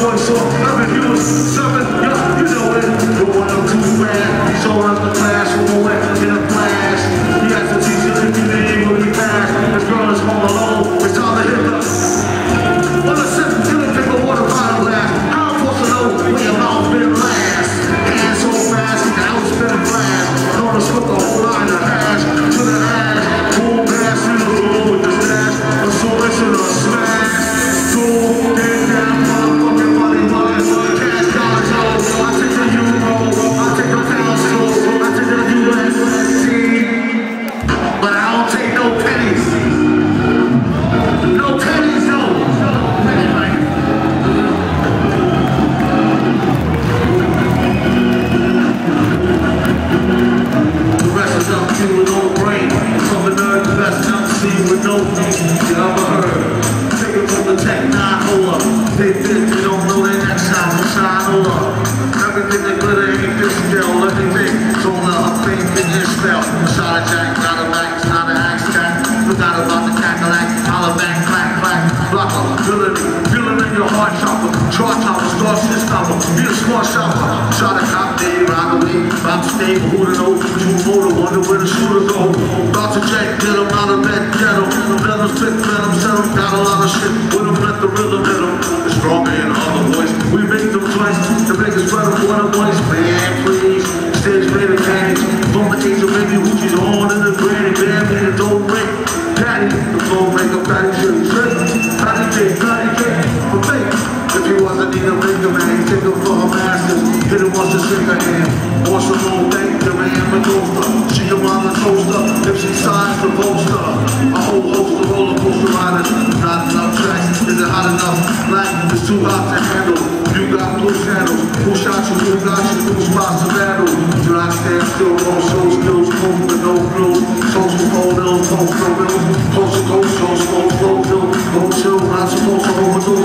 voice, so I'm a MC with no name you ever heard. Take it from the Tec-Nine oh hola. They think they don't know their next time will shine hola. Everything that glitter ain't this still. Think. Don't let her think in spell. Shot a jack, got a back, not an axe jack. Forgot about the cackalack, holla back, clack, clack. Block up, it, feeling in your heart chopper. Chart chopper, star shit stopper. Be a smart shopper. Shot a cop, day, ride away. I'm stable, who to know? Two motor, wonder where the shooter go. Venom stick, venom settle. Got a lot of shit with him, let the rhythm hit. It's stronger in other voice. We make them twice to make us better for the voice. Man, please. Stage made of candy. From the age of baby hoochies on in the granny. Bam, made a dope ring. Patty, the flow make a patty shit. Straight. Patty cake, patty cake. For fake. If he wasn't need a finger man, take him for her masters. Hit him once shake her hand. Or some old thank the man Mendoza. She track Is it hot enough. Latin is too hot to handle. You got blue channels, who shot you, who got you, Who's spots to battle. Do not stand still, no soul skills, cold with no flow. Social cold ill, cold flow ill, coast to coast, so slow, slow, ill, no chill, not supposed to overdose.